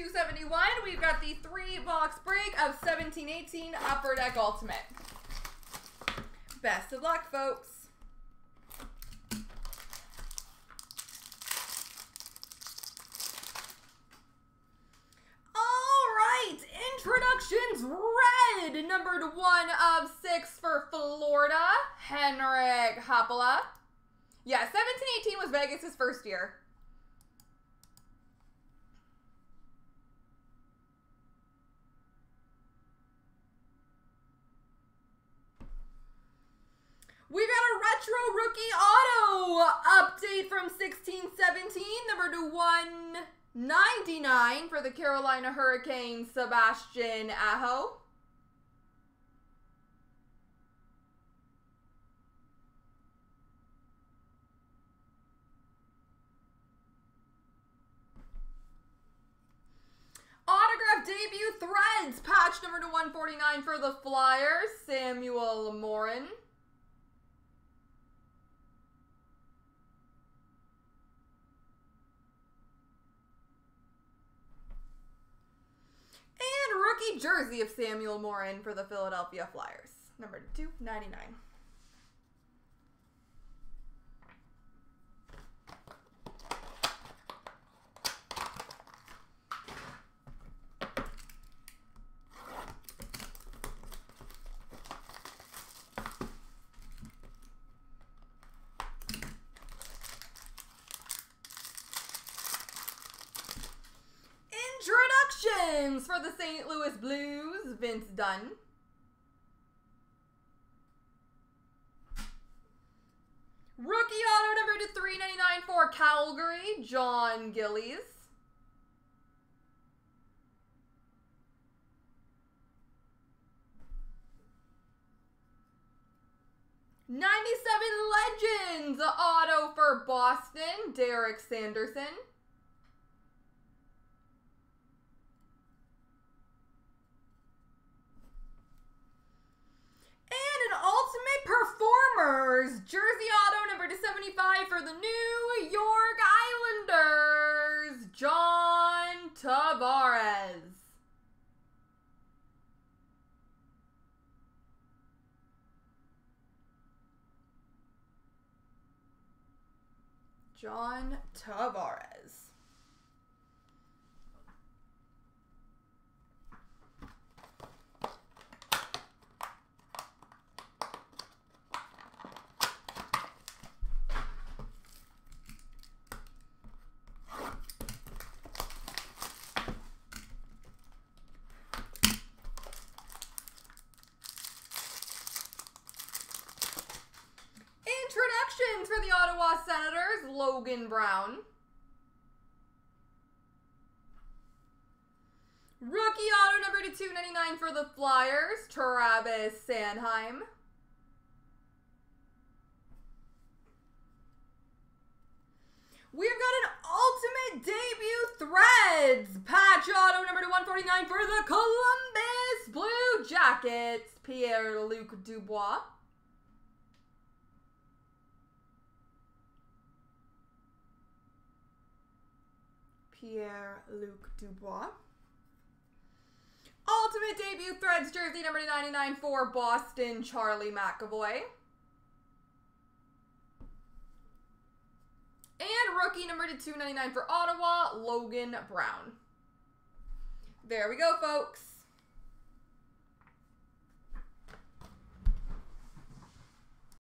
271, we've got the three box break of 1718 Upper Deck Ultimate. Best of luck, folks. All right, introductions red, numbered one of six for Florida, Henrik Haapala. Yeah, 1718 was Vegas' first year. We got a retro rookie auto update from 1617, number to 199 for the Carolina Hurricanes, Sebastian Aho. Autograph debut threads, patch number to 149 for the Flyers, Samuel Morin. And rookie jersey of Samuel Morin for the Philadelphia Flyers, number 299. Introductions for the St. Louis Blues, Vince Dunn. Rookie auto number to 399 for Calgary, Jon Gillies. Ninety-seven Legends auto for Boston, Derek Sanderson. And an Ultimate Performers jersey auto number to 75 for the New York Islanders, John Tavares. John Tavares. Introductions for the Ottawa Senators, Logan Brown. Rookie auto number to 299 for the Flyers, Travis Sanheim. We've got an ultimate debut threads patch auto number to 149 for the Columbus Blue Jackets, Pierre Luc Dubois. Pierre Luc Dubois. Ultimate debut threads jersey number 99 for Boston, Charlie McAvoy. And rookie number to 299 for Ottawa, Logan Brown. There we go, folks.